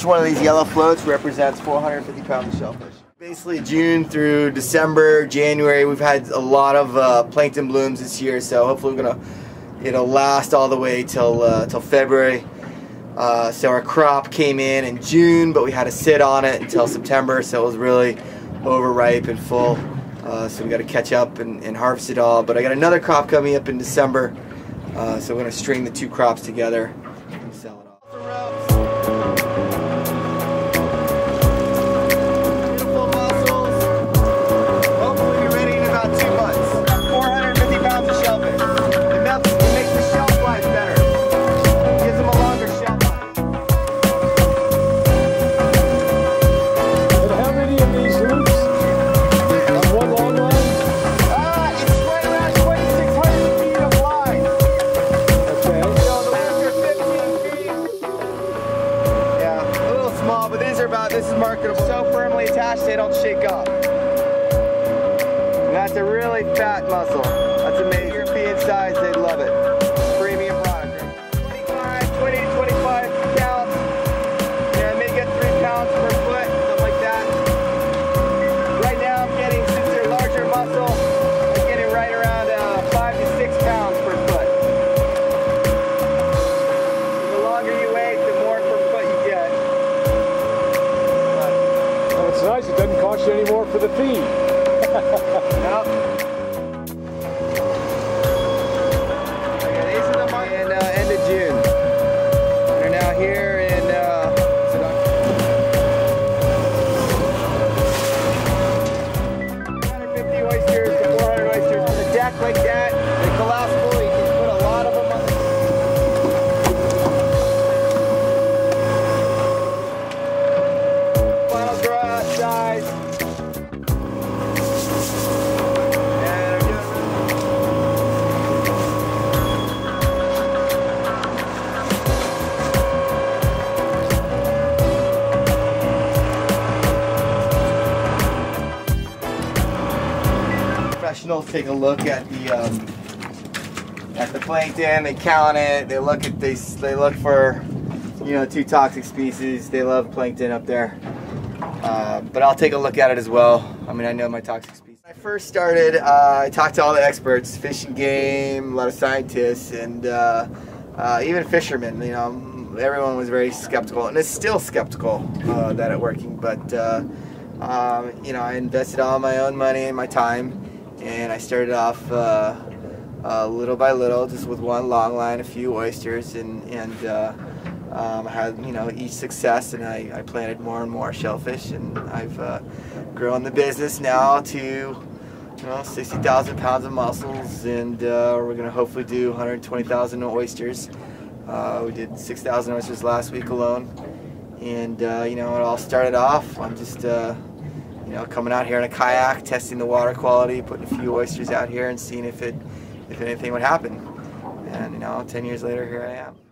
each one of these yellow floats represents 450 pounds of shellfish. Basically June through December, January, we've had a lot of uh, plankton blooms this year, so hopefully we're gonna it'll last all the way till uh, till February. Uh, so our crop came in in June, but we had to sit on it until September, so it was really overripe and full. Uh, so we got to catch up and, and, harvest it all. But I got another crop coming up in December, uh, so we're going to string the two crops together about, this is marketable. So firmly attached, they don't shake off. And that's a really fat mussel. That's amazing. European size, they'd love it. Nice. It doesn't cost you any more for the the in uh, end of June. They're now here in uh, oysters to 400 oysters on a deck like that. Professionals take a look at the um, at the plankton. They count it. They look at they they look for you know two toxic species. They love plankton up there. Uh, but I'll take a look at it as well. I mean, I know my toxic species. When I first started, uh, I talked to all the experts, fish and game, a lot of scientists, and uh, uh, even fishermen. You know, everyone was very skeptical, and is still skeptical uh, that it working. But uh, um, you know, I invested all my own money and my time, and I started off uh, uh, little by little, just with one long line, a few oysters, and and. Uh, um, had you know each success, and I, I planted more and more shellfish, and I've uh, grown the business now to you know 60,000 pounds of mussels, and uh, we're gonna hopefully do 120,000 oysters. Uh, we did 6,000 oysters last week alone, and uh, you know it all started off. I'm just you know coming out here in a kayak, testing the water quality, putting a few oysters out here, and seeing if it if anything would happen. And you know, 10 years later, here I am.